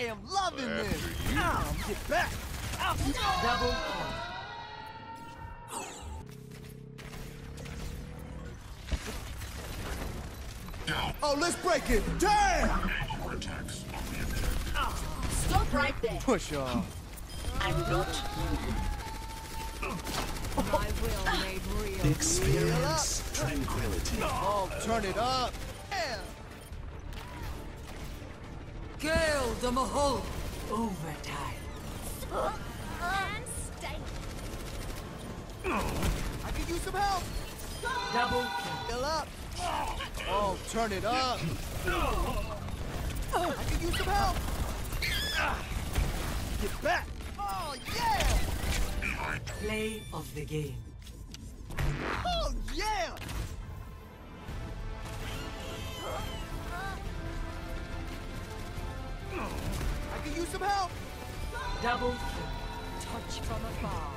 am loving After this. you. Ah, get back. Double Down. Oh, let's break it. Damn! Your attacks on the objective. Stop right there. Push off. I'm not. My will made real. Experience tranquility. Oh, turn it up. Gale the Mahol. Overtime. And stay. I can use some help. Double kill. Fill up. Oh, turn it up. I can use some help. Get back. Oh, yeah. Play of the game. Oh, yeah. Some help. Double kill. Touch from afar.